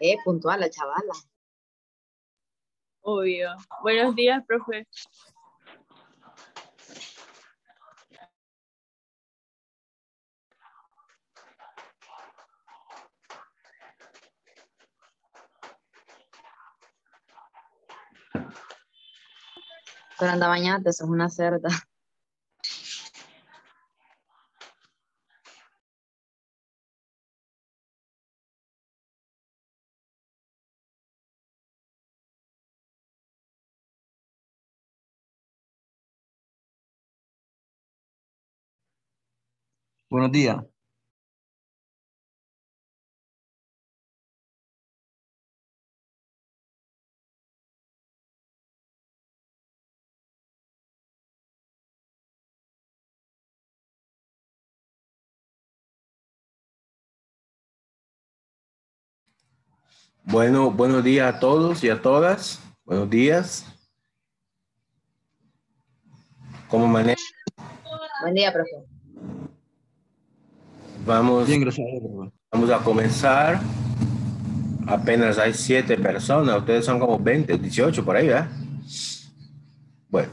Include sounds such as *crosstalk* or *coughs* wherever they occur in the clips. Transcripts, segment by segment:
Eh, puntual la chavala. Obvio. Buenos días, profe. Pero anda bañate, sos una cerda. Buenos días. Bueno, buenos días a todos y a todas. Buenos días. ¿Cómo manejan? Buen día, profe. Vamos, Bien, gracias vamos a comenzar. Apenas hay siete personas. Ustedes son como 20, 18 por ahí, ¿verdad? Bueno,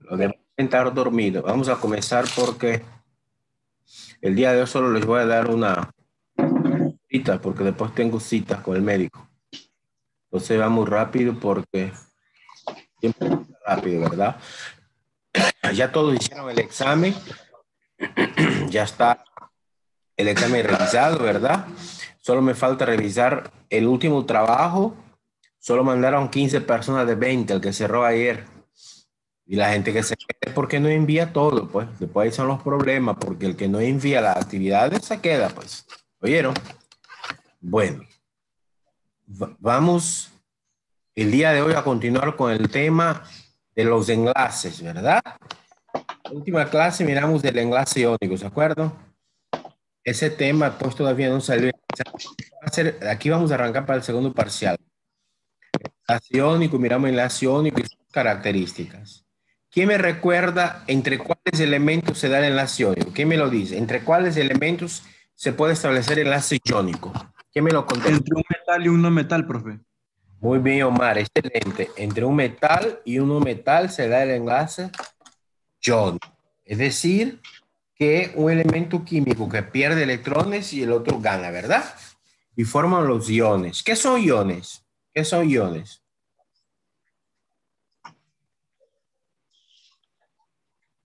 los demás deben estar dormidos. Vamos a comenzar porque el día de hoy solo les voy a dar una cita porque después tengo citas con el médico. Entonces va muy rápido porque siempre rápido, ¿verdad? Ya todos hicieron el examen. *clears throat* Ya está el examen revisado, ¿verdad? Solo me falta revisar el último trabajo. Solo mandaron 15 personas de 20, el que cerró ayer. Y la gente que se queda es porque no envía todo, pues. Después ahí son los problemas, porque el que no envía las actividades se queda, pues. ¿Oyeron? Bueno, va- vamos el día de hoy a continuar con el tema de los enlaces, ¿verdad? Última clase miramos el enlace iónico, ¿se acuerdan? Ese tema pues todavía no salió. Aquí vamos a arrancar para el segundo parcial. Enlace iónico, miramos enlace iónico y sus características. ¿Quién me recuerda entre cuáles elementos se da el enlace iónico? ¿Quién me lo dice? ¿Entre cuáles elementos se puede establecer el enlace iónico? ¿Quién me lo contesta? Entre un metal y un no metal, profe. Muy bien, Omar, excelente. Entre un metal y un no metal se da el enlace iónico. Es decir, que un elemento químico que pierde electrones y el otro gana, ¿verdad? Y forman los iones. ¿Qué son iones? ¿Qué son iones?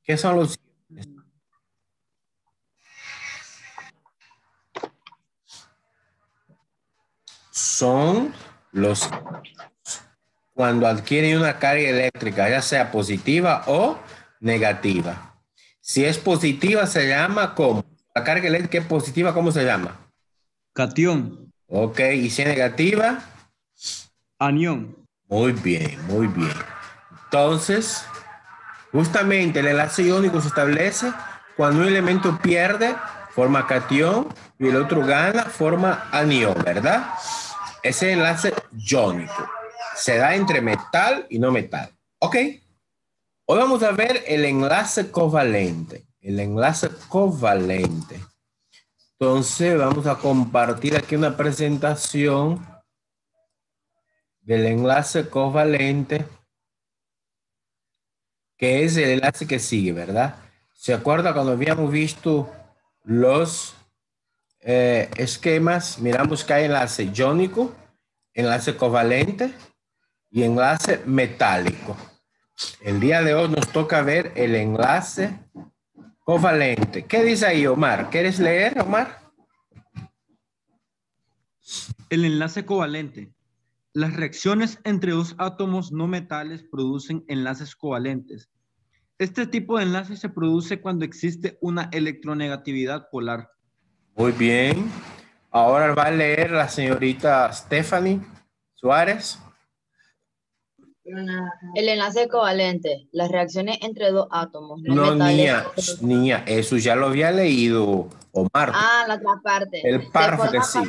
¿Qué son los iones? Son los cuando adquieren una carga eléctrica, ya sea positiva o negativa. Si es positiva, se llama como. La carga eléctrica es positiva, ¿cómo se llama? Catión. Ok, y si es negativa, Anión. muy bien, muy bien. Entonces, justamente el enlace iónico se establece cuando un elemento pierde, forma catión, y el otro gana, forma anión, ¿verdad? Es el enlace iónico. Se da entre metal y no metal. ¿Ok? Hoy vamos a ver el enlace covalente. El enlace covalente. Entonces vamos a compartir aquí una presentación del enlace covalente, que es el enlace que sigue, ¿verdad? ¿Se acuerda cuando habíamos visto los eh, esquemas? Miramos que hay enlace iónico, enlace covalente y enlace metálico. El día de hoy nos toca ver el enlace covalente. ¿Qué dice ahí, Omar? ¿Quieres leer, Omar? El enlace covalente. Las reacciones entre dos átomos no metales producen enlaces covalentes. Este tipo de enlace se produce cuando existe una electronegatividad polar. Muy bien. Ahora va a leer la señorita Stephanie Suárez. El enlace covalente, las reacciones entre dos átomos. No, niña, niña, eso ya lo había leído Omar. Ah, la otra parte. El párrafo que sí.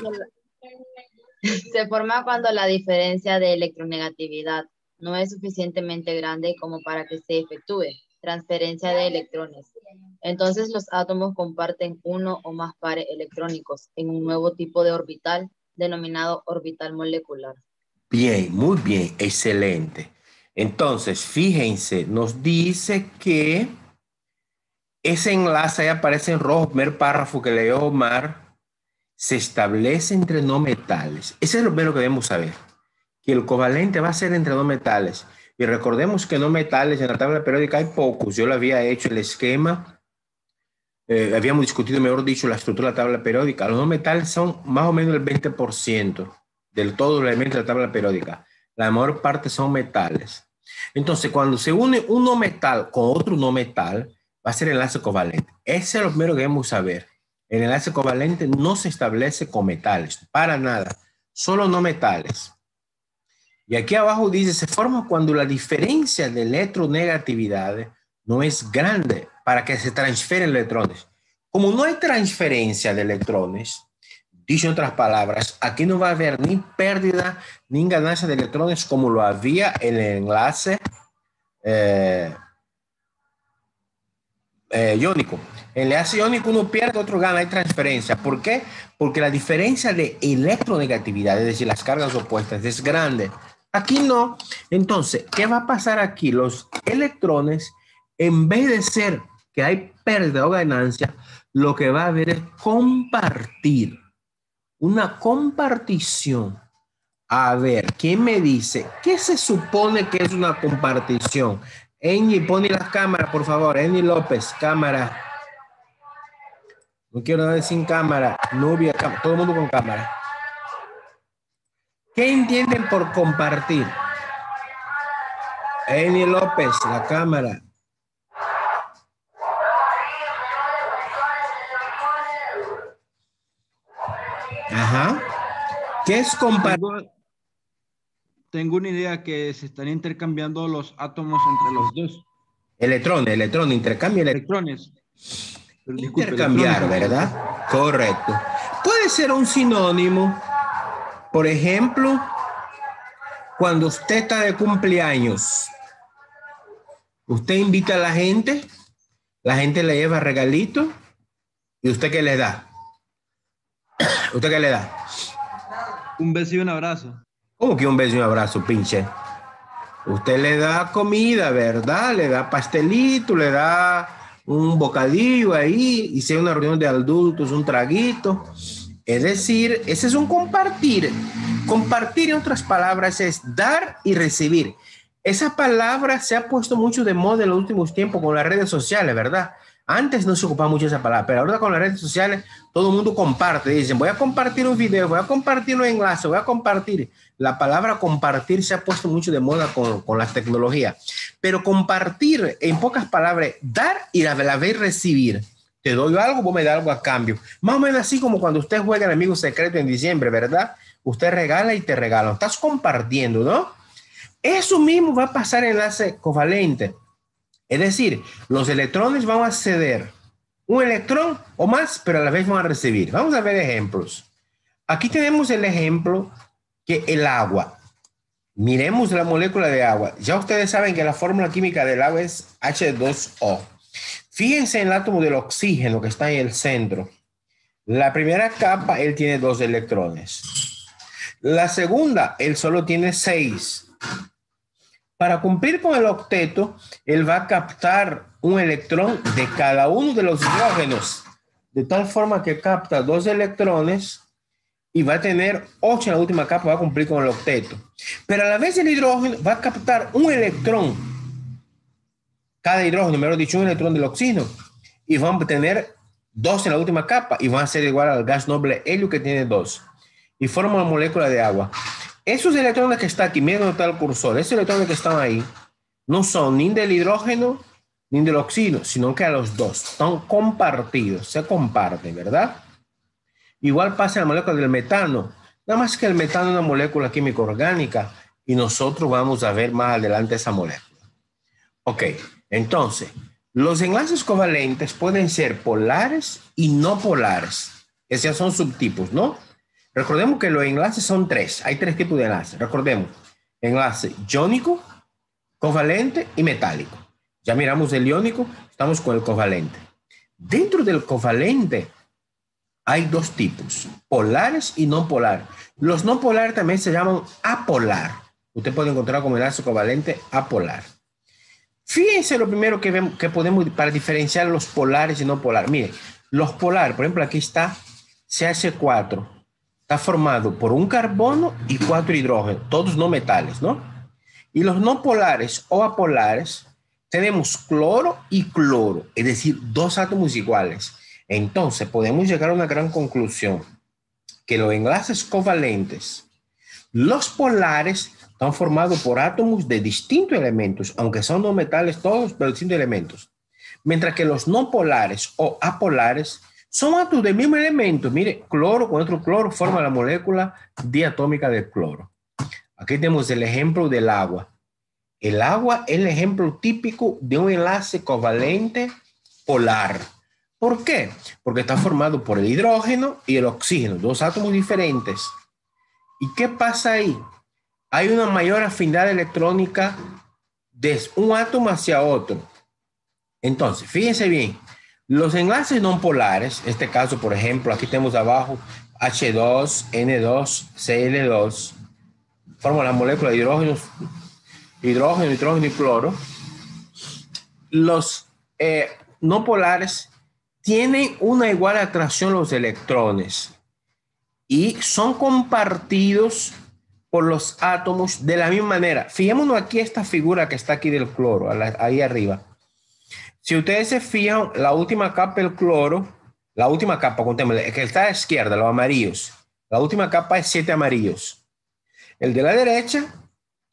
*laughs* Se forma cuando la diferencia de electronegatividad no es suficientemente grande como para que se efectúe transferencia de electrones. Entonces los átomos comparten uno o más pares electrónicos en un nuevo tipo de orbital denominado orbital molecular. Bien, muy bien, excelente. Entonces, fíjense, nos dice que ese enlace ahí aparece en rojo, primer párrafo que leyó Omar, se establece entre no metales. Ese es lo primero que debemos saber, que el covalente va a ser entre no metales. Y recordemos que no metales en la tabla periódica hay pocos. Yo lo había hecho el esquema, eh, habíamos discutido, mejor dicho, la estructura de la tabla periódica. Los no metales son más o menos el 20% del todo los elementos de la tabla periódica. La mayor parte son metales. Entonces, cuando se une un no metal con otro no metal, va a ser enlace covalente. Ese es lo primero que debemos saber. El enlace covalente no se establece con metales, para nada, solo no metales. Y aquí abajo dice, se forma cuando la diferencia de electronegatividad no es grande para que se transfieren electrones. Como no hay transferencia de electrones, dicho en otras palabras, aquí no va a haber ni pérdida ni ganancia de electrones como lo había en el enlace eh, eh, iónico. El enlace iónico uno pierde, otro gana, hay transferencia. ¿Por qué? Porque la diferencia de electronegatividad, es decir, las cargas opuestas, es grande. Aquí no. Entonces, ¿qué va a pasar aquí? Los electrones, en vez de ser que hay pérdida o ganancia, lo que va a haber es compartir. Una compartición. A ver, ¿quién me dice? ¿Qué se supone que es una compartición? Eni, pone la cámara, por favor. Eni López, cámara. No quiero nada sin cámara. Nubia, cá- todo el mundo con cámara. ¿Qué entienden por compartir? Eni López, la cámara. Ajá. ¿Qué es compartir? Tengo, tengo una idea que se están intercambiando los átomos entre los dos. Electrones, electrones, intercambio Electrones. Pero disculpe, Intercambiar, electrones. ¿verdad? Correcto. Puede ser un sinónimo, por ejemplo, cuando usted está de cumpleaños, usted invita a la gente, la gente le lleva regalitos, y usted qué le da? *coughs* ¿Usted qué le da? Un beso y un abrazo. ¿Cómo que un beso y un abrazo, pinche? Usted le da comida, ¿verdad? Le da pastelito, le da un bocadillo ahí, hay una reunión de adultos, un traguito. Es decir, ese es un compartir. Compartir, en otras palabras, es dar y recibir. Esa palabra se ha puesto mucho de moda en los últimos tiempos con las redes sociales, ¿verdad? Antes no se ocupaba mucho esa palabra, pero ahora con las redes sociales todo el mundo comparte. Dicen, voy a compartir un video, voy a compartir un enlace, voy a compartir. La palabra compartir se ha puesto mucho de moda con, con las tecnologías. Pero compartir, en pocas palabras, dar y a la vez recibir. Te doy algo, vos me das algo a cambio. Más o menos así como cuando usted juega en Amigo Secreto en diciembre, ¿verdad? Usted regala y te regala. Estás compartiendo, ¿no? Eso mismo va a pasar en enlace covalente. Es decir, los electrones van a ceder un electrón o más, pero a la vez van a recibir. Vamos a ver ejemplos. Aquí tenemos el ejemplo que el agua, miremos la molécula de agua. Ya ustedes saben que la fórmula química del agua es H2O. Fíjense en el átomo del oxígeno que está en el centro. La primera capa, él tiene dos electrones. La segunda, él solo tiene seis. Para cumplir con el octeto, él va a captar un electrón de cada uno de los hidrógenos, de tal forma que capta dos electrones y va a tener ocho en la última capa, va a cumplir con el octeto. Pero a la vez el hidrógeno va a captar un electrón, cada hidrógeno, mejor dicho, un electrón del oxígeno, y van a tener dos en la última capa y van a ser igual al gas noble helio que tiene dos. Y forma una molécula de agua. Esos electrones que están aquí, miren está el cursor, esos electrones que están ahí, no son ni del hidrógeno ni del oxígeno, sino que a los dos están compartidos, se comparten, ¿verdad? Igual pasa en la molécula del metano, nada más que el metano es una molécula química orgánica y nosotros vamos a ver más adelante esa molécula. Ok, entonces, los enlaces covalentes pueden ser polares y no polares. Esos son subtipos, ¿no? Recordemos que los enlaces son tres. Hay tres tipos de enlaces. Recordemos, enlace iónico, covalente y metálico. Ya miramos el iónico, estamos con el covalente. Dentro del covalente hay dos tipos, polares y no polares. Los no polares también se llaman apolar. Usted puede encontrar como enlace covalente apolar. Fíjense lo primero que, vemos, que podemos para diferenciar los polares y no polares. Mire, los polares, por ejemplo, aquí está CH4 está formado por un carbono y cuatro hidrógenos, todos no metales, ¿no? Y los no polares o apolares tenemos cloro y cloro, es decir, dos átomos iguales. Entonces podemos llegar a una gran conclusión, que los enlaces covalentes, los polares, están formados por átomos de distintos elementos, aunque son no metales todos, pero distintos elementos. Mientras que los no polares o apolares son átomos del mismo elemento. Mire, cloro con otro cloro forma la molécula diatómica del cloro. Aquí tenemos el ejemplo del agua. El agua es el ejemplo típico de un enlace covalente polar. ¿Por qué? Porque está formado por el hidrógeno y el oxígeno, dos átomos diferentes. ¿Y qué pasa ahí? Hay una mayor afinidad electrónica de un átomo hacia otro. Entonces, fíjense bien, los enlaces no polares, este caso, por ejemplo, aquí tenemos abajo H2, N2, Cl2, forman la molécula de hidrógeno, hidrógeno, hidrógeno y cloro. Los eh, no polares tienen una igual atracción los electrones y son compartidos por los átomos de la misma manera. Fijémonos aquí esta figura que está aquí del cloro, ahí arriba. Si ustedes se fijan, la última capa del cloro, la última capa, contémosle, que está a la izquierda, los amarillos. La última capa es siete amarillos. El de la derecha,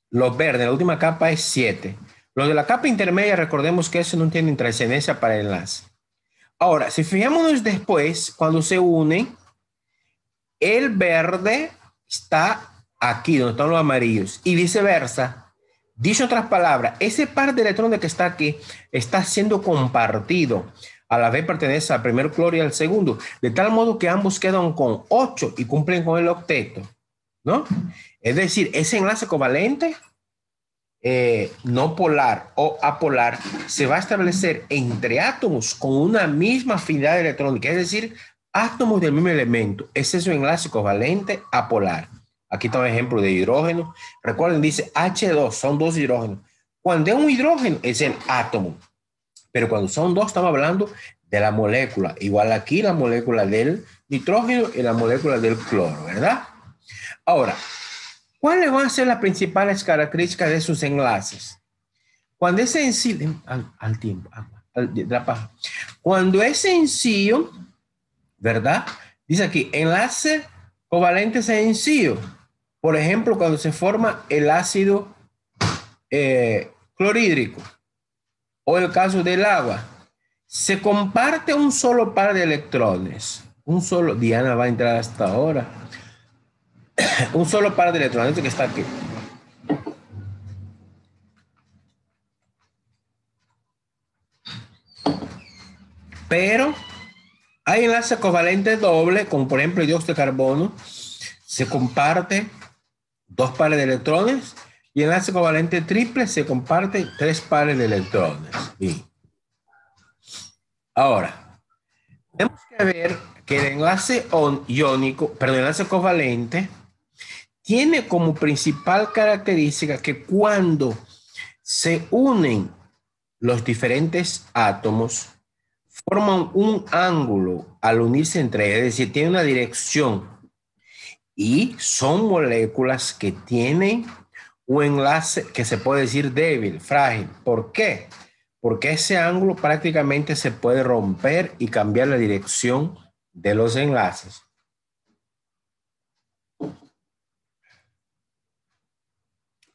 los verdes, la última capa es siete. Los de la capa intermedia, recordemos que eso no tiene trascendencia para el enlace. Ahora, si fijémonos después, cuando se unen, el verde está aquí, donde están los amarillos, y viceversa. Dicho otras palabras, ese par de electrones que está aquí está siendo compartido. A la vez pertenece al primer cloro y al segundo, de tal modo que ambos quedan con 8 y cumplen con el octeto, ¿no? Es decir, ese enlace covalente eh, no polar o apolar se va a establecer entre átomos con una misma afinidad electrónica, es decir, átomos del mismo elemento. Ese es un enlace covalente apolar. Aquí está un ejemplo de hidrógeno. Recuerden, dice H2, son dos hidrógenos. Cuando es un hidrógeno, es el átomo. Pero cuando son dos, estamos hablando de la molécula. Igual aquí la molécula del nitrógeno y la molécula del cloro, ¿verdad? Ahora, ¿cuáles van a ser las principales características de sus enlaces? Cuando es sencillo, al, tiempo, Cuando es sencillo, ¿verdad? Dice aquí, enlace covalente sencillo. Por ejemplo, cuando se forma el ácido eh, clorhídrico o el caso del agua, se comparte un solo par de electrones. Un solo, Diana va a entrar hasta ahora. *coughs* un solo par de electrones que está aquí. Pero hay enlace covalente doble, como por ejemplo el dióxido de carbono, se comparte dos pares de electrones y el enlace covalente triple se comparte tres pares de electrones. Ahora, tenemos que ver que el enlace iónico, perdón, el enlace covalente tiene como principal característica que cuando se unen los diferentes átomos, forman un ángulo al unirse entre ellos, es decir, tiene una dirección y son moléculas que tienen un enlace que se puede decir débil, frágil. ¿Por qué? Porque ese ángulo prácticamente se puede romper y cambiar la dirección de los enlaces.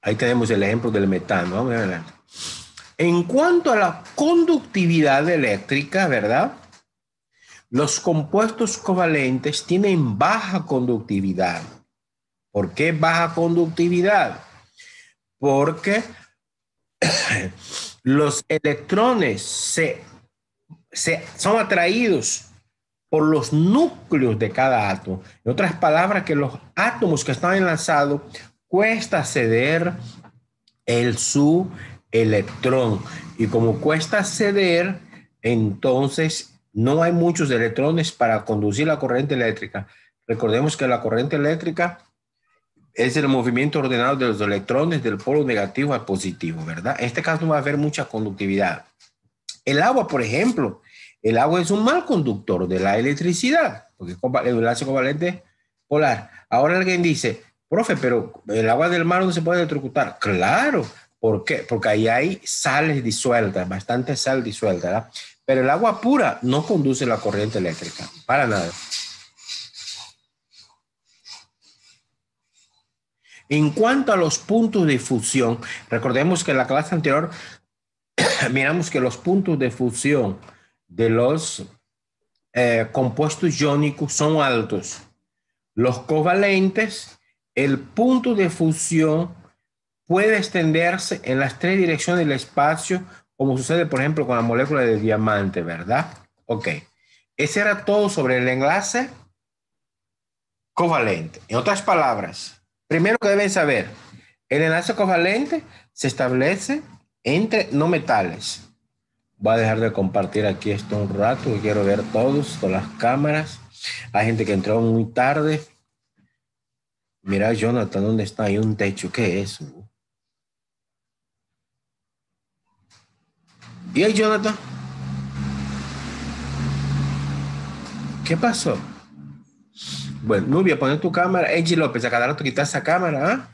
Ahí tenemos el ejemplo del metano. En cuanto a la conductividad eléctrica, ¿verdad? Los compuestos covalentes tienen baja conductividad. ¿Por qué baja conductividad? Porque *coughs* los electrones se, son atraídos por los núcleos de cada átomo. En otras palabras, que los átomos que están enlazados cuesta ceder el su electrón. Y como cuesta ceder, entonces no hay muchos electrones para conducir la corriente eléctrica. Recordemos que la corriente eléctrica es el movimiento ordenado de los electrones del polo negativo al positivo, ¿verdad? En este caso no va a haber mucha conductividad. El agua, por ejemplo, el agua es un mal conductor de la electricidad, porque el enlace covalente polar. Ahora alguien dice, profe, pero el agua del mar no se puede electrocutar. Claro, ¿Por qué? Porque ahí hay sales disueltas, bastante sal disuelta, ¿verdad? Pero el agua pura no conduce la corriente eléctrica, para nada. En cuanto a los puntos de fusión, recordemos que en la clase anterior *coughs* miramos que los puntos de fusión de los eh, compuestos iónicos son altos. Los covalentes, el punto de fusión puede extenderse en las tres direcciones del espacio, como sucede, por ejemplo, con la molécula de diamante, ¿verdad? Ok. Ese era todo sobre el enlace covalente. En otras palabras, primero que deben saber, el enlace covalente se establece entre no metales. Voy a dejar de compartir aquí esto un rato, que quiero ver todos, todas las cámaras. Hay gente que entró muy tarde. Mira, Jonathan, ¿dónde está? Hay un techo. ¿Qué es eso? ¿Y ahí, Jonathan? ¿Qué pasó? Bueno, Nubia, pon tu cámara. Angie López, a cada rato quitas esa cámara,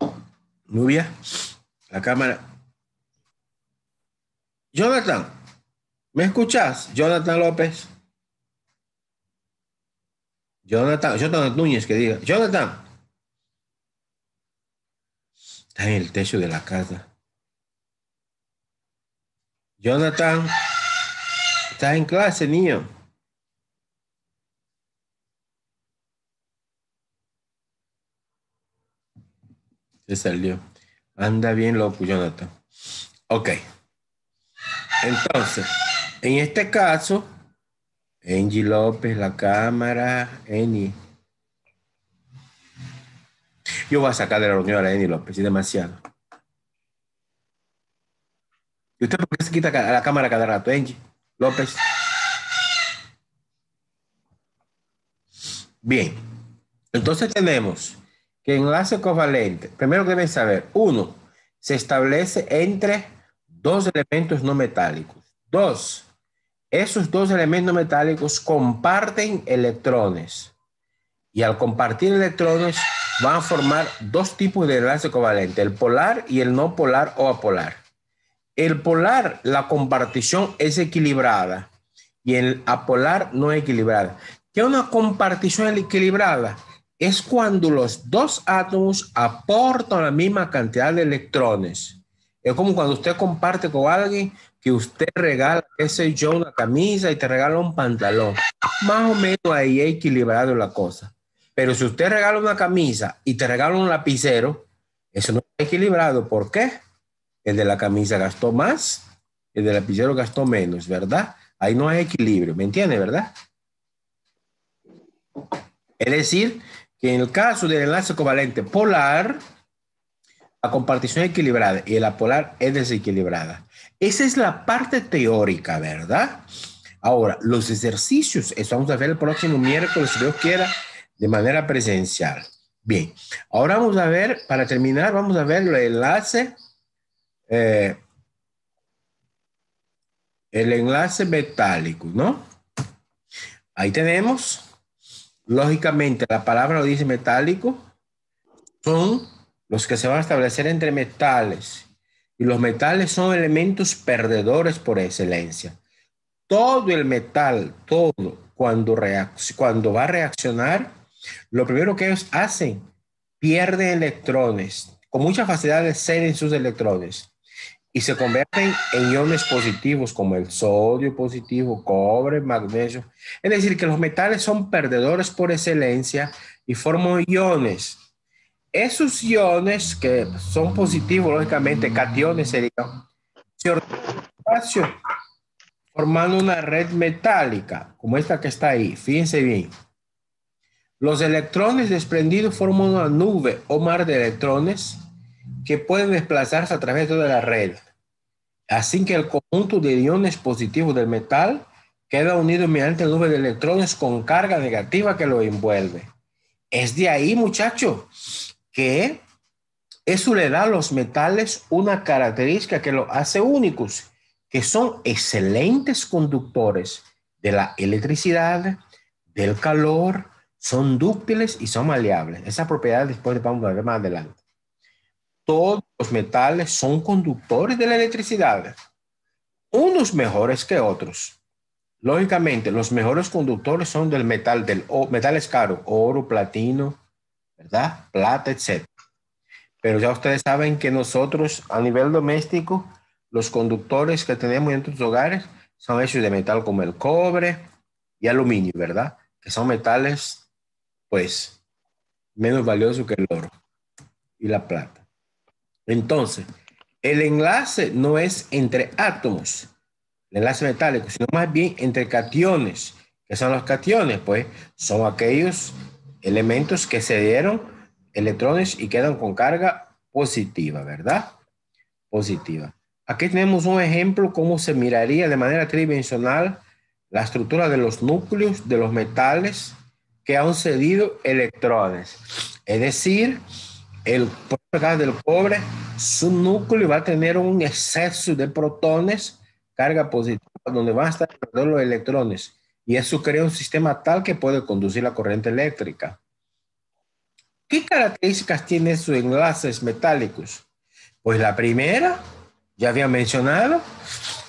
¿ah? Nubia, la cámara. Jonathan, ¿me escuchas? Jonathan López. Jonathan, Jonathan Núñez, que diga. Jonathan. Está en el techo de la casa. Jonathan, estás en clase, niño. Se salió. Anda bien loco, Jonathan. Ok. Entonces, en este caso, Angie López, la cámara, Eni. Yo voy a sacar de la reunión a Eni López, es demasiado. ¿Y usted por qué se quita la cámara cada rato, Angie? López. Bien. Entonces tenemos que enlace covalente, primero que deben saber, uno, se establece entre dos elementos no metálicos. Dos, esos dos elementos metálicos comparten electrones. Y al compartir electrones van a formar dos tipos de enlace covalente, el polar y el no polar o apolar. El polar, la compartición es equilibrada y el apolar no equilibrada. ¿Qué es una compartición equilibrada? Es cuando los dos átomos aportan la misma cantidad de electrones. Es como cuando usted comparte con alguien que usted regala, sé yo, una camisa y te regala un pantalón. Más o menos ahí es equilibrado la cosa. Pero si usted regala una camisa y te regala un lapicero, eso no es equilibrado. ¿Por qué? El de la camisa gastó más, el del lapicero gastó menos, ¿verdad? Ahí no hay equilibrio, ¿me entiende, verdad? Es decir, que en el caso del enlace covalente polar, la compartición es equilibrada y la polar es desequilibrada. Esa es la parte teórica, ¿verdad? Ahora, los ejercicios, eso vamos a ver el próximo miércoles, si Dios quiera, de manera presencial. Bien, ahora vamos a ver, para terminar, vamos a ver el enlace, eh, el enlace metálico, ¿no? Ahí tenemos, lógicamente, la palabra lo dice metálico, son los que se van a establecer entre metales. Y los metales son elementos perdedores por excelencia. Todo el metal, todo, cuando, cuando va a reaccionar, lo primero que ellos hacen, pierden electrones. Con mucha facilidad ceden sus electrones y se convierten en iones positivos como el sodio positivo, cobre, magnesio. Es decir, que los metales son perdedores por excelencia y forman iones. Esos iones que son positivos, lógicamente, cationes serían, se espacio formando una red metálica, como esta que está ahí. Fíjense bien. Los electrones desprendidos forman una nube o mar de electrones que pueden desplazarse a través de toda la red. Así que el conjunto de iones positivos del metal queda unido mediante nube de electrones con carga negativa que lo envuelve. Es de ahí, muchachos, que eso le da a los metales una característica que lo hace únicos, que son excelentes conductores de la electricidad, del calor, son dúctiles y son maleables. Esa propiedad después vamos a ver más adelante. Todos los metales son conductores de la electricidad, unos mejores que otros. Lógicamente, los mejores conductores son del metal, del metales caros, oro, platino, ¿verdad? Plata, etc. Pero ya ustedes saben que nosotros a nivel doméstico, los conductores que tenemos en nuestros hogares son hechos de metal como el cobre y aluminio, ¿verdad? Que son metales pues menos valioso que el oro y la plata. Entonces, el enlace no es entre átomos, el enlace metálico, sino más bien entre cationes. ¿Qué son los cationes? Pues son aquellos elementos que se dieron electrones y quedan con carga positiva, ¿verdad? Positiva. Aquí tenemos un ejemplo cómo se miraría de manera tridimensional la estructura de los núcleos de los metales que han cedido electrones. Es decir, el del cobre, su núcleo va a tener un exceso de protones, carga positiva, donde van a estar los electrones. Y eso crea un sistema tal que puede conducir la corriente eléctrica. ¿Qué características tienen sus enlaces metálicos? Pues la primera, ya había mencionado,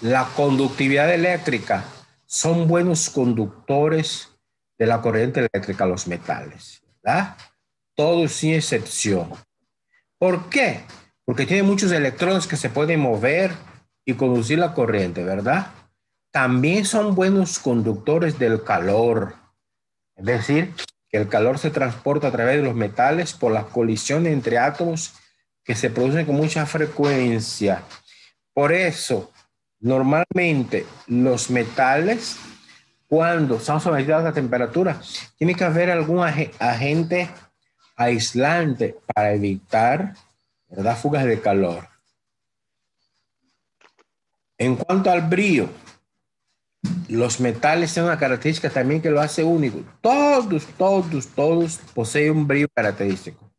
la conductividad eléctrica. Son buenos conductores de la corriente eléctrica los metales, ¿verdad? Todos sin excepción. ¿Por qué? Porque tiene muchos electrones que se pueden mover y conducir la corriente, ¿verdad? También son buenos conductores del calor. Es decir, que el calor se transporta a través de los metales por las colisiones entre átomos que se producen con mucha frecuencia. Por eso, normalmente los metales cuando estamos sometidos a la temperatura, tiene que haber algún agente aislante para evitar fugas de calor. En cuanto al brillo, los metales tienen una característica también que lo hace único. Todos, todos, todos poseen un brillo característico.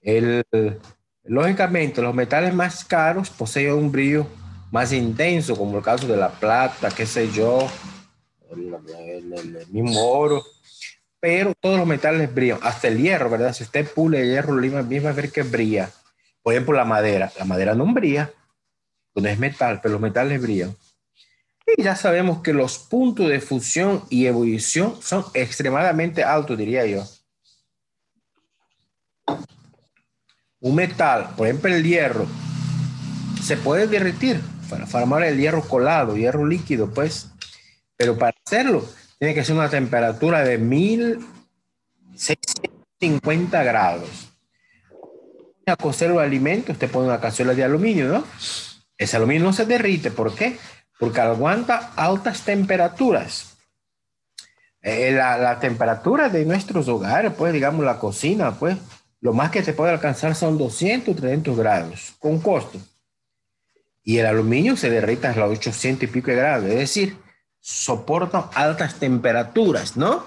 El, lógicamente, los metales más caros poseen un brillo más intenso, como el caso de la plata, qué sé yo, el, mismo oro, pero todos los metales brillan, hasta el hierro, ¿verdad? Si usted pule el hierro, lo mismo a ver que brilla. Por ejemplo, la madera, la madera no brilla, no es metal, pero los metales brillan. Y ya sabemos que los puntos de fusión y ebullición son extremadamente altos, diría yo. Un metal, por ejemplo el hierro, se puede derretir para formar el hierro colado, hierro líquido, pues pero para hacerlo, tiene que ser una temperatura de 1650 grados. A cocer los alimentos, usted pone una cazuela de aluminio, ¿no? Ese aluminio no se derrite. ¿Por qué? Porque aguanta altas temperaturas. Eh, la, la temperatura de nuestros hogares, pues digamos la cocina, pues lo más que se puede alcanzar son 200, 300 grados, con costo. Y el aluminio se derrita a los 800 y pico de grados, es decir, soporta altas temperaturas, ¿no?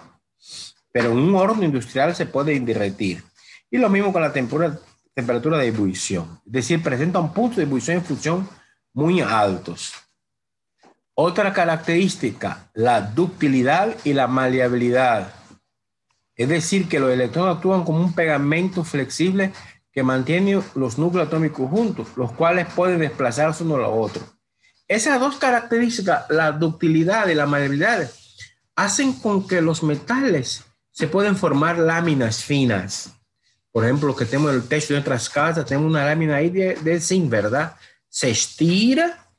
Pero un horno industrial se puede derretir. Y lo mismo con la temperatura, temperatura de ebullición, es decir, presenta un punto de ebullición y fusión muy altos. Otra característica, la ductilidad y la maleabilidad. Es decir, que los electrones actúan como un pegamento flexible que mantiene los núcleos atómicos juntos, los cuales pueden desplazarse uno a otro. Esas dos características, la ductilidad y la maleabilidad, hacen con que los metales se pueden formar láminas finas. Por ejemplo, lo que tenemos en el techo de nuestras casas, tenemos una lámina ahí de, de zinc, ¿verdad? Se estira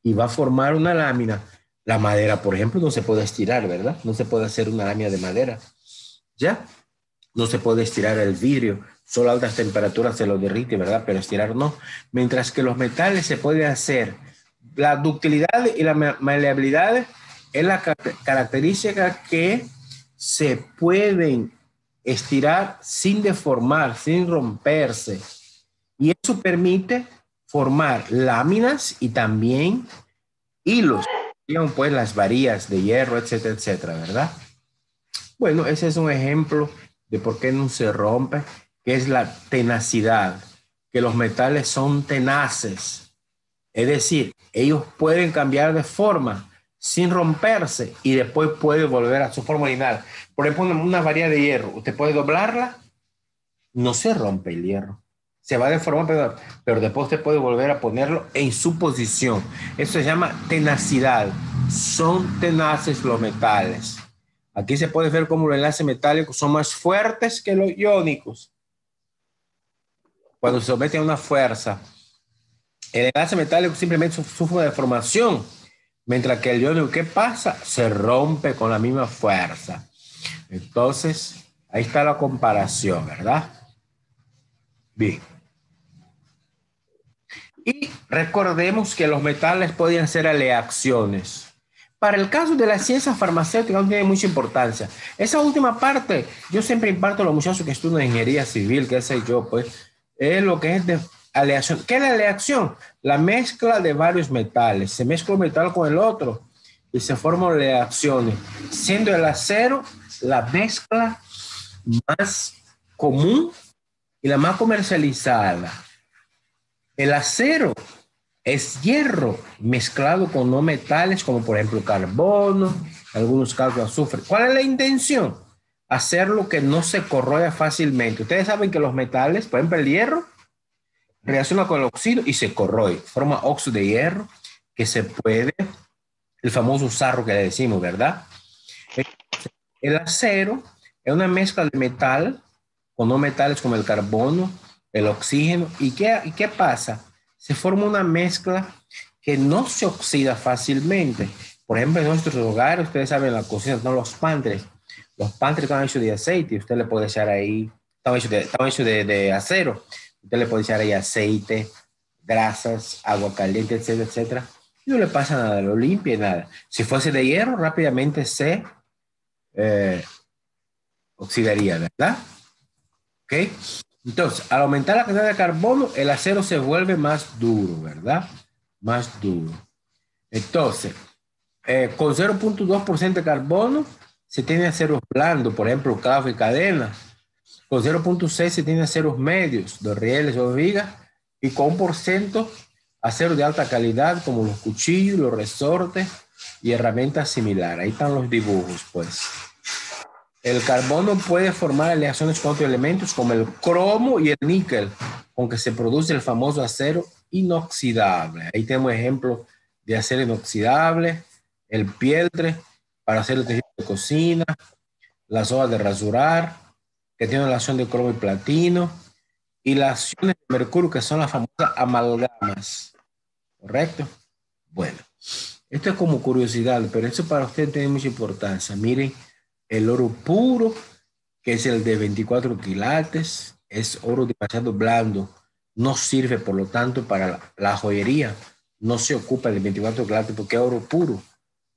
y va a formar una lámina. La madera, por ejemplo, no se puede estirar, ¿verdad? No se puede hacer una lámina de madera. ¿Ya? No se puede estirar el vidrio. Solo altas temperaturas se lo derrite, ¿verdad? Pero estirar no. Mientras que los metales se pueden hacer. La ductilidad y la maleabilidad es la característica que se pueden estirar sin deformar, sin romperse. Y eso permite formar láminas y también hilos, pues las varillas de hierro, etcétera, etcétera, ¿verdad? Bueno, ese es un ejemplo de por qué no se rompe, que es la tenacidad, que los metales son tenaces. Es decir, ellos pueden cambiar de forma sin romperse y después puede volver a su forma original. Por ejemplo, una varilla de hierro, usted puede doblarla, no se rompe el hierro se va a deformar, pero, pero después usted puede volver a ponerlo en su posición. Eso se llama tenacidad. Son tenaces los metales. Aquí se puede ver cómo los enlaces metálicos son más fuertes que los iónicos. Cuando se somete a una fuerza, el enlace metálico simplemente sufre una deformación, mientras que el iónico, ¿qué pasa? Se rompe con la misma fuerza. Entonces, ahí está la comparación, ¿verdad? Bien. Y recordemos que los metales podían ser aleaciones. Para el caso de la ciencia farmacéutica no tiene mucha importancia. Esa última parte, yo siempre imparto a los muchachos que estudian ingeniería civil, qué sé yo, pues, es lo que es de aleación. ¿Qué es la aleación? La mezcla de varios metales. Se mezcla un metal con el otro y se forman aleaciones, siendo el acero la mezcla más común y la más comercializada. El acero es hierro mezclado con no metales como por ejemplo carbono, algunos casos azufre. ¿Cuál es la intención? Hacerlo que no se corroya fácilmente. Ustedes saben que los metales, por ejemplo el hierro, reacciona con el óxido y se corroe, forma óxido de hierro que se puede, el famoso sarro que le decimos, ¿verdad? El acero es una mezcla de metal con no metales como el carbono, el oxígeno. ¿Y qué, ¿Y qué pasa? Se forma una mezcla que no se oxida fácilmente. Por ejemplo, en nuestros hogares, ustedes saben, la cocina no los pantres. Los pantres están hechos de aceite usted le puede echar ahí, están hechos, están hechos de, acero. Usted le puede echar ahí aceite, grasas, agua caliente, etcétera, etcétera. Y no le pasa nada, lo limpia y nada. Si fuese de hierro, rápidamente se eh, oxidaría, ¿verdad? ¿Ok? Entonces, al aumentar la cantidad de carbono, el acero se vuelve más duro, ¿verdad? Más duro. Entonces, eh, con 0.2% de carbono se tiene aceros blandos, por ejemplo, clavo y cadena. Con 0.6 se tiene aceros medios, dos rieles o vigas. Y con un por ciento acero de alta calidad, como los cuchillos, los resortes y herramientas similares. Ahí están los dibujos, pues. El carbono puede formar aleaciones con otros elementos como el cromo y el níquel, con que se produce el famoso acero inoxidable. Ahí tenemos ejemplos de acero inoxidable, el piedre para hacer el tejido de cocina, las hojas de rasurar, que tienen la acción de cromo y platino, y las acciones de mercurio, que son las famosas amalgamas. ¿Correcto? Bueno, esto es como curiosidad, pero eso para usted tiene mucha importancia. Miren, el oro puro, que es el de 24 quilates, es oro demasiado blando, no sirve por lo tanto para la, joyería, no se ocupa de 24 quilates porque es oro puro,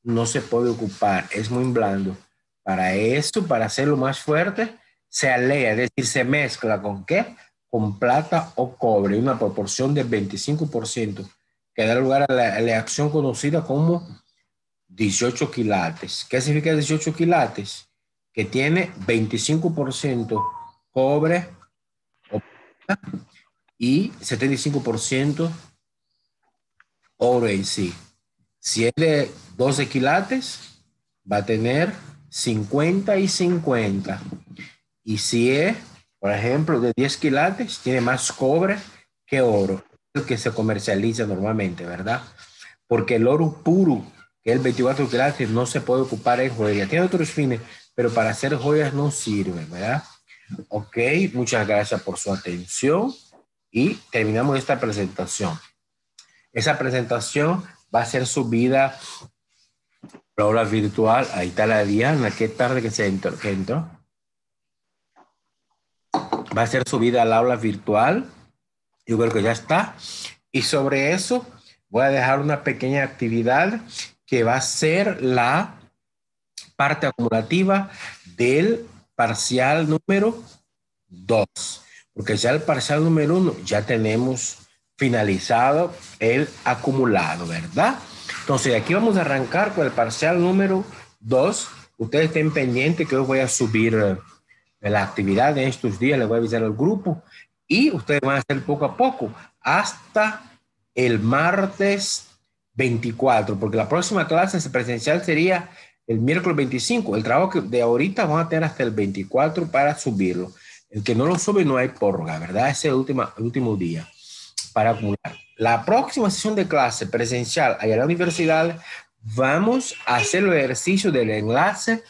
no se puede ocupar, es muy blando. Para eso, para hacerlo más fuerte, se alea, es decir, se mezcla con qué? Con plata o cobre, una proporción del 25%, que da lugar a la aleación conocida como 18 quilates. ¿Qué significa 18 quilates? Que tiene 25% cobre y 75% oro en sí. Si es de 12 quilates, va a tener 50 y 50. Y si es, por ejemplo, de 10 quilates, tiene más cobre que oro, el que se comercializa normalmente, ¿verdad? Porque el oro puro, que es el 24 quilates, no se puede ocupar en joyas. Tiene otros fines, pero para hacer joyas no sirve, ¿verdad? Ok, muchas gracias por su atención y terminamos esta presentación. Esa presentación va a ser subida la aula virtual. Ahí está la Diana. Qué tarde que se entró. Que entró. Va a ser subida al aula virtual. Yo creo que ya está. Y sobre eso voy a dejar una pequeña actividad que va a ser la parte acumulativa del parcial número 2. Porque ya el parcial número 1 ya tenemos finalizado el acumulado, ¿verdad? Entonces, aquí vamos a arrancar con el parcial número 2. Ustedes estén pendientes que hoy voy a subir eh, la actividad en estos días, les voy a avisar al grupo y ustedes van a hacer poco a poco hasta el martes 24, porque la próxima clase presencial sería el miércoles 25. El trabajo de ahorita van a tener hasta el 24 para subirlo. El que no lo sube no hay porga, ¿verdad? Ese es el último, el último día para acumular. La próxima sesión de clase presencial allá en la universidad, vamos a hacer el ejercicio del enlace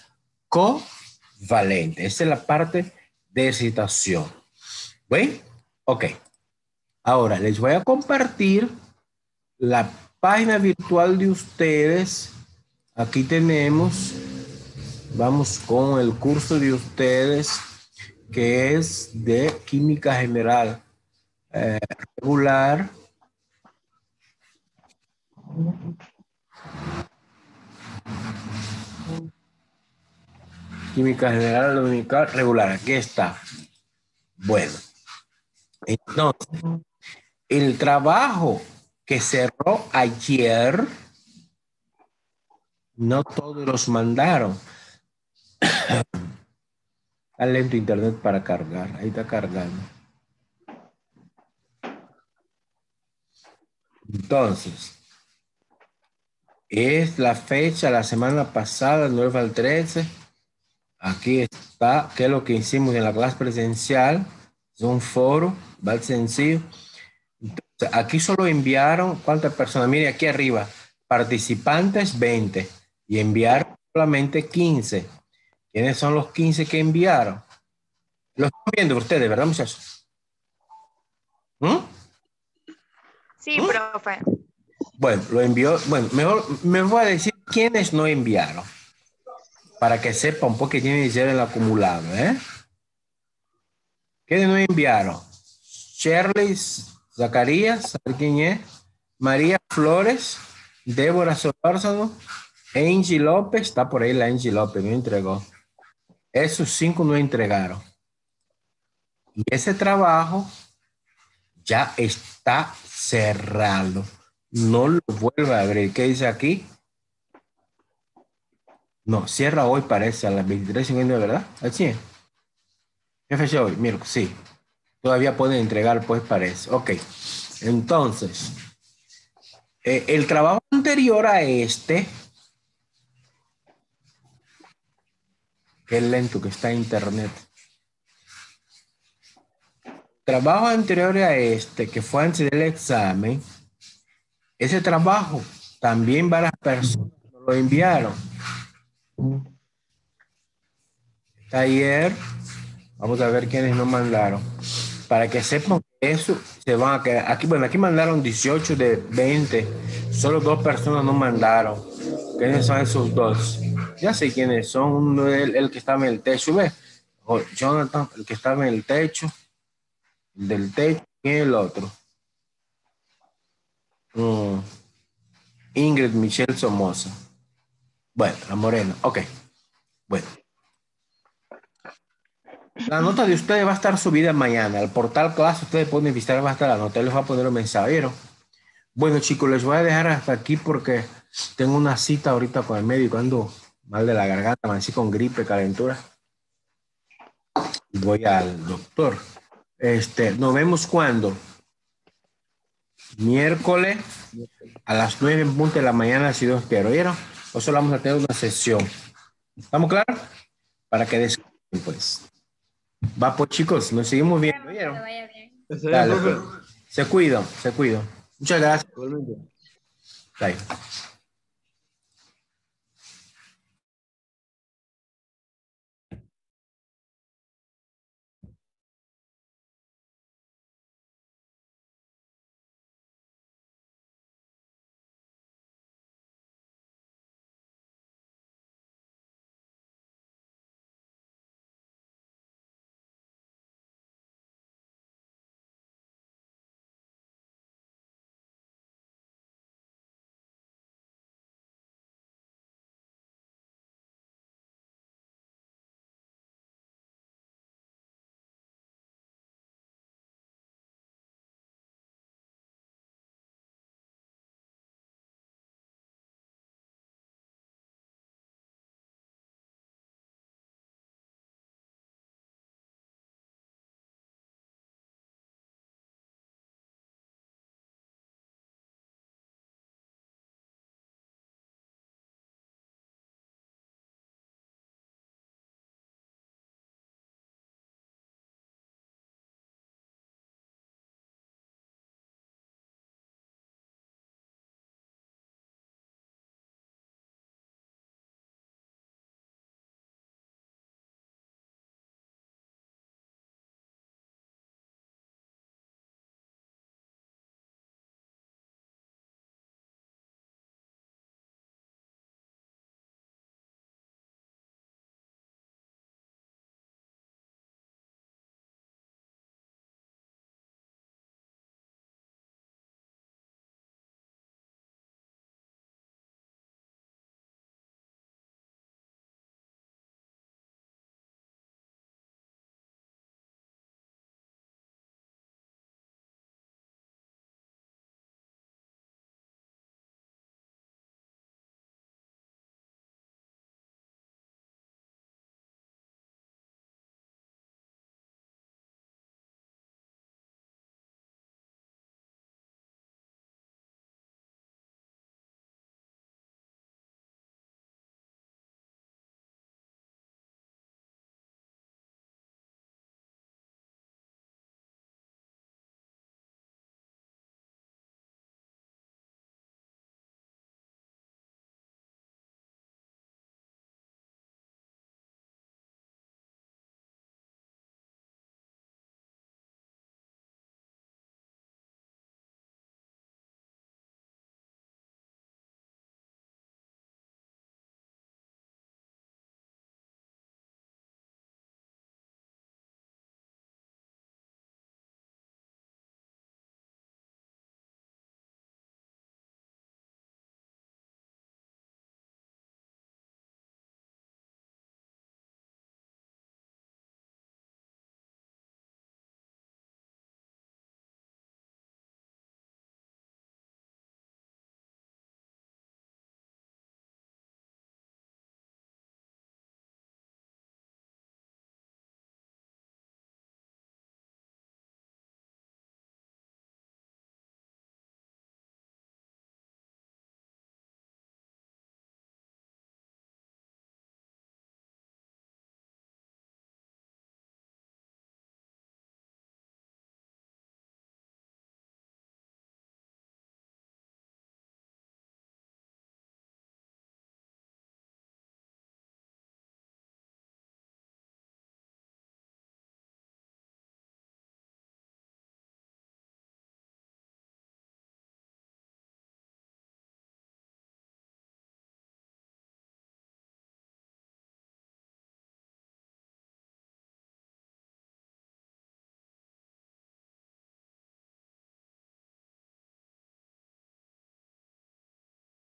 covalente. Esa es la parte de excitación. ¿Ven? Ok. Ahora les voy a compartir la página virtual de ustedes. Aquí tenemos, vamos con el curso de ustedes que es de química general eh, regular. Química general dominical regular. Aquí está. Bueno. Entonces, el trabajo que cerró ayer, no todos los mandaron. Está internet para cargar. Ahí está cargando. Entonces, es la fecha, la semana pasada, el 9 al 13. Aquí está, qué es lo que hicimos en la clase presencial. Es un foro, va sencillo. Entonces, aquí solo enviaron, ¿cuántas personas? Mire, aquí arriba, participantes 20 y enviaron solamente 15. ¿Quiénes son los 15 que enviaron? Lo están viendo ustedes, ¿verdad, muchachos? ¿Mm? Sí, profe. Bueno, lo envió. Bueno, mejor me voy a decir quiénes no enviaron. Para que sepa un poco que tiene que el acumulado, ¿eh? ¿Quiénes no enviaron? Shirley Zacarías, ¿sabe quién es? María Flores, Débora Solórzano, Angie López, está por ahí la Angie López, me entregó. Esos cinco no entregaron. Y ese trabajo ya está cerrado. No lo vuelva a abrir. ¿Qué dice aquí? No, cierra hoy parece a las 23.59, ¿verdad? Así es. ¿Qué fecha hoy? Miércoles, sí. Todavía pueden entregar, pues parece. Ok. Entonces, eh, el trabajo anterior a este, qué lento que está internet trabajo anterior a este, que fue antes del examen, ese trabajo también varias personas lo enviaron. Ayer, vamos a ver quiénes nos mandaron. Para que sepan eso se van a quedar. Aquí, bueno, aquí mandaron 18 de 20. Solo dos personas no mandaron. ¿Quiénes son esos dos? Ya sé quiénes son. Uno el, que estaba en el techo, ¿ves? Jonathan, el que estaba en el techo del techo y el otro. Mm. Ingrid Michelle Somoza. Bueno, la morena. Ok. Bueno, La nota de ustedes va a estar subida mañana. Al portal clase ustedes pueden visitar, va a estar la nota. Él les va a poner un mensajero. Bueno, chicos, les voy a dejar hasta aquí porque tengo una cita ahorita con el médico. Ando mal de la garganta, así con gripe, calentura. Voy al doctor. Este, nos vemos cuando? Miércoles a las 9 en punto de la mañana, si Dios quiere. ¿Oyeron? O solo vamos a tener una sesión. ¿Estamos claros? Para que descansen, pues. Va, pues chicos, nos seguimos viendo. Pues. Se cuidan, se cuidan. Muchas gracias. Bye.